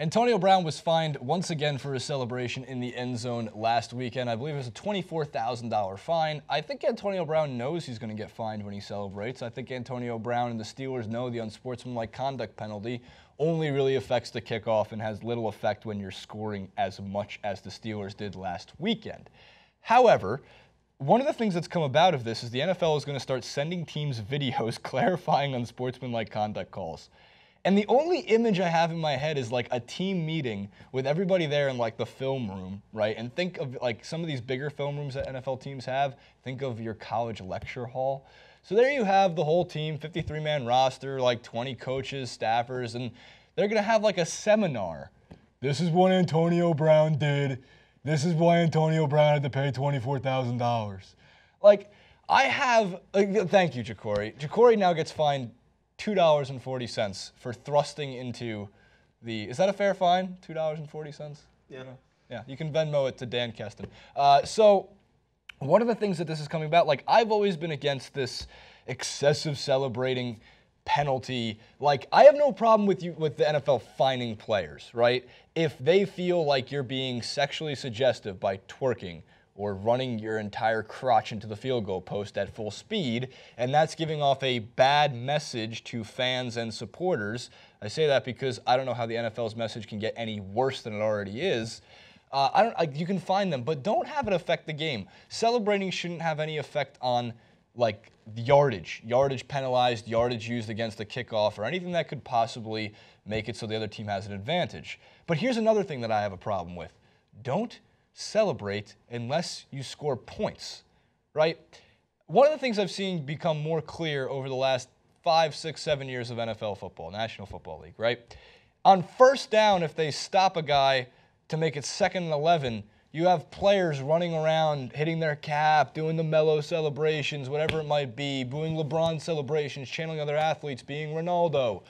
Antonio Brown was fined once again for his celebration in the end zone last weekend. I believe it was a $24,000 fine. I think Antonio Brown knows he's going to get fined when he celebrates. I think Antonio Brown and the Steelers know the unsportsmanlike conduct penalty only really affects the kickoff and has little effect when you're scoring as much as the Steelers did last weekend. However, one of the things that's come about of this is the NFL is going to start sending teams videos clarifying unsportsmanlike conduct calls. And the only image I have in my head is like a team meeting with everybody there in like the film room, right? And think of like some of these bigger film rooms that NFL teams have. Think of your college lecture hall. So there you have the whole team, 53 man roster, like 20 coaches, staffers, and they're going to have like a seminar. This is what Antonio Brown did. This is why Antonio Brown had to pay $24,000. Like, I have, uh, thank you, Jacory. Jacory now gets fined $2.40 for thrusting into the. Is that a fair fine? $2.40? Yeah. Yeah, you can Venmo it to Dan Keston. Uh, so, one of the things that this is coming about, like, I've always been against this excessive celebrating penalty. Like, I have no problem with you with the NFL fining players, right? If they feel like you're being sexually suggestive by twerking or running your entire crotch into the field goal post at full speed, and that's giving off a bad message to fans and supporters. I say that because I don't know how the NFL's message can get any worse than it already is. Uh, I don't. I, you can find them, but don't have it affect the game. Celebrating shouldn't have any effect on like yardage, yardage penalized, yardage used against a kickoff, or anything that could possibly make it so the other team has an advantage. But here's another thing that I have a problem with: don't celebrate unless you score points, right? One of the things I've seen become more clear over the last five, six, seven years of NFL football, National Football League, right? On first down, if they stop a guy to make it second and 11, you have players running around, hitting their cap, doing the mellow celebrations, whatever it might be, booing LeBron celebrations, channeling other athletes, being Ronaldo.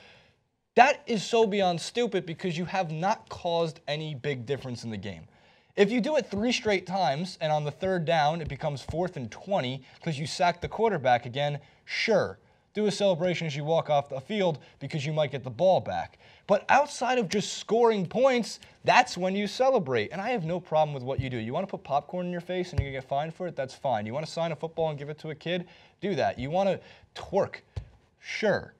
That is so beyond stupid because you have not caused any big difference in the game. If you do it three straight times and on the third down it becomes fourth and 20 because you sacked the quarterback again, sure. Do a celebration as you walk off the field because you might get the ball back. But outside of just scoring points, that's when you celebrate. And I have no problem with what you do. You want to put popcorn in your face and you're going to get fined for it? That's fine. You want to sign a football and give it to a kid? Do that. You want to twerk? Sure.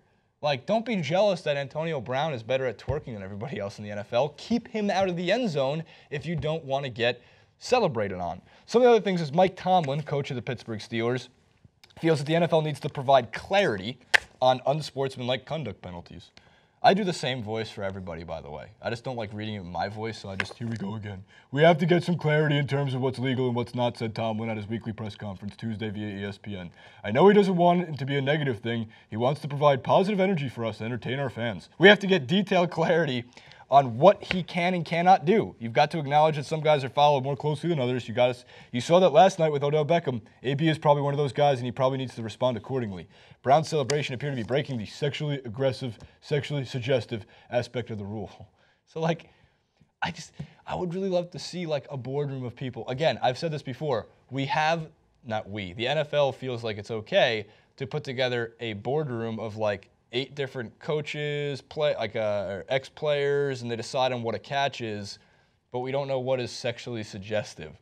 Like, don't be jealous that Antonio Brown is better at twerking than everybody else in the NFL. Keep him out of the end zone if you don't want to get celebrated on. Some of the other things is Mike Tomlin, coach of the Pittsburgh Steelers, feels that the NFL needs to provide clarity on unsportsmanlike conduct penalties. I do the same voice for everybody, by the way. I just don't like reading it in my voice, so I just, here we go again. We have to get some clarity in terms of what's legal and what's not, said Tomlin at his weekly press conference Tuesday via ESPN. I know he doesn't want it to be a negative thing. He wants to provide positive energy for us to entertain our fans. We have to get detailed clarity on what he can and cannot do. You've got to acknowledge that some guys are followed more closely than others. You got to, you saw that last night with Odell Beckham. AB is probably one of those guys, and he probably needs to respond accordingly. Brown's celebration appeared to be breaking the sexually aggressive, sexually suggestive aspect of the rule. So like, I just, I would really love to see like a boardroom of people. Again, I've said this before. We have, not we, the NFL feels like it's okay to put together a boardroom of like eight different coaches, play like uh, ex players, and they decide on what a catch is, but we don't know what is sexually suggestive.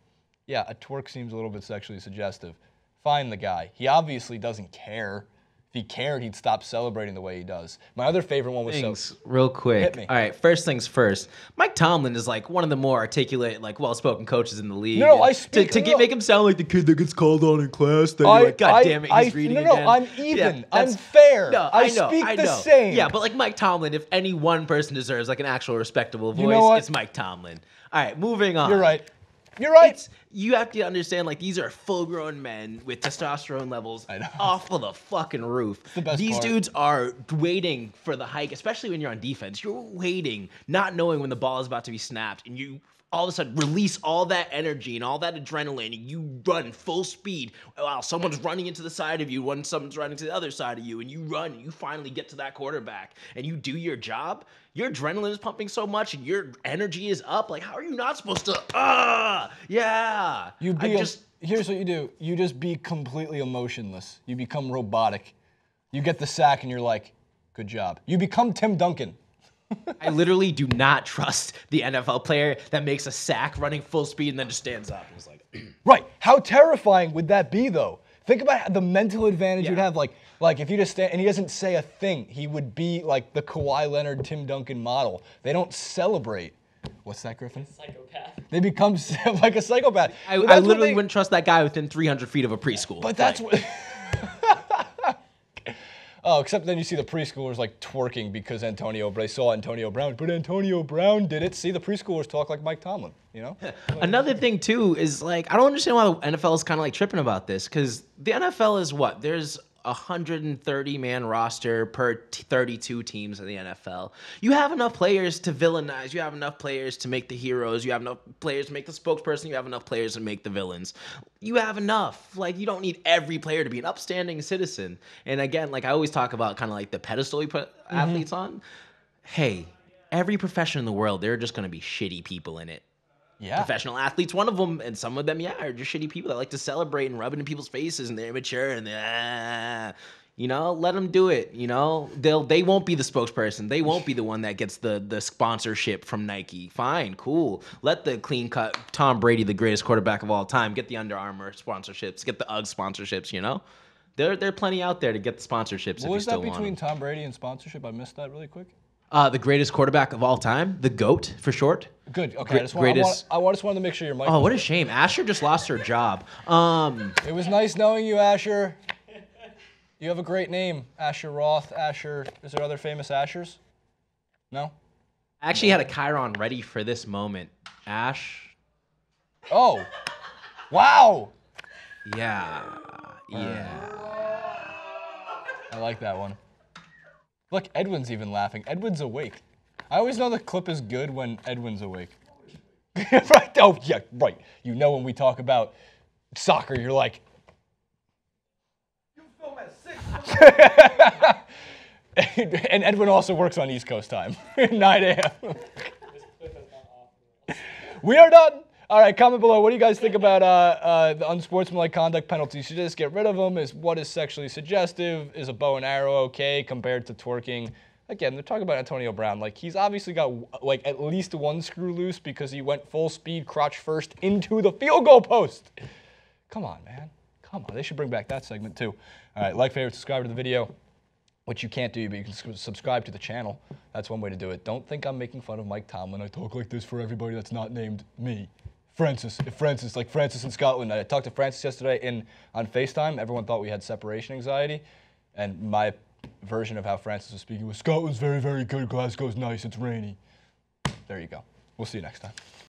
Yeah, a twerk seems a little bit sexually suggestive. Find the guy. He obviously doesn't care. If he cared, he'd stop celebrating the way he does. My other favorite one was things so, real quick. Hit me. All right, first things first. Mike Tomlin is like one of the more articulate, like well-spoken coaches in the league. No, I to, speak- to no. get make him sound like the kid that gets called on in class. Then I- like, God I- damn it, I- reading no, no, again. I'm even. I'm that's- fair. No, I I, know, speak I the know. same. Yeah, but like Mike Tomlin, if any one person deserves like an actual respectable voice, You know it's Mike Tomlin. All right, moving on. You're right. You're right. It's, you have to understand, like these are full-grown men with testosterone levels off of the fucking roof. the these part. dudes are waiting for the hike, especially when you're on defense. You're waiting, not knowing when the ball is about to be snapped, and you all of a sudden release all that energy and all that adrenaline, and you run full speed while someone's running into the side of you, when someone's running to the other side of you, and you run, and you finally get to that quarterback, and you do your job. Your adrenaline is pumping so much, and your energy is up. Like, how are you not supposed to? Ah, yeah. You be just here's what you do. You just be completely emotionless. You become robotic. You get the sack and you're like, good job. You become Tim Duncan. I literally do not trust the NFL player that makes a sack running full speed and then just stands up. and is like, Right. How terrifying would that be, though? Think about the mental advantage you'd have. Like, like if you just stand and he doesn't say a thing, he would be like the Kawhi Leonard, Tim Duncan model. They don't celebrate. What's that, Griffin? Psychopath. They become like a psychopath. I, I literally they- wouldn't trust that guy within 300 feet of a preschool. But that's Like, what. oh, except then you see the preschoolers like twerking because Antonio. They saw Antonio Brown, but Antonio Brown did it. See the preschoolers talk like Mike Tomlin. You know. Another thing too is like I don't understand why the NFL is kind of like tripping about this because the NFL is what there's 130 man roster per t- 32 teams in the NFL. You have enough players to villainize. You have enough players to make the heroes. You have enough players to make the spokesperson. You have enough players to make the villains. You have enough. Like you don't need every player to be an upstanding citizen. And again, like I always talk about, kind of like the pedestal you put mm-hmm. athletes on. Hey, every profession in the world, there are just going to be shitty people in it Yeah. professional athletes, one of them, and some of them, yeah, are just shitty people that like to celebrate and rub it in people's faces, and they're immature and they're, ah, you know, let them do it. You know, they'll they won't be the spokesperson. They won't be the one that gets the the sponsorship from Nike. Fine, cool. Let the clean cut Tom Brady, the greatest quarterback of all time, get the Under Armour sponsorships, get the UGG sponsorships. You know, there there are plenty out there to get the sponsorships if What was that between. Tom Brady and sponsorship? I missed that really quick. Uh, the greatest quarterback of all time, the goat for short. Good. Okay. Gre- I just, want, I, want, greatest- I just wanted to make sure your mic. Oh, what a shame! Asher just lost her job. Um. It was nice knowing you, Asher. You have a great name, Asher Roth. Asher. Is there other famous Ashers? No. I actually had a Chiron ready for this moment. Ash. Oh. Wow. Yeah. Yeah. I like that one. Look, Edwin's even laughing. Edwin's awake. I always know the clip is good when Edwin's awake. right? Oh, yeah, right. You know when we talk about soccer, you're like. and Edwin also works on East Coast time, 9 a.m. This clip has gone off. We are done. All right, comment below. What do you guys think about uh, uh, the unsportsmanlike conduct penalties? Should just get rid of them? Is what is sexually suggestive? Is a bow and arrow okay compared to twerking? Again, they're talking about Antonio Brown. Like he's obviously got like at least one screw loose because he went full speed, crotch first into the field goal post. Come on, man. Come on. They should bring back that segment too. All right, like, favorite, subscribe to the video which you can't do, but you can subscribe to the channel. That's one way to do it. Don't think I'm making fun of Mike Tomlin. I talk like this for everybody that's not named me. Francis, Francis, like Francis in Scotland. I talked to Francis yesterday in on FaceTime. Everyone thought we had separation anxiety, and my version of how Francis was speaking was Scotland's very, very good. Glasgow's nice. It's rainy. There you go. We'll see you next time.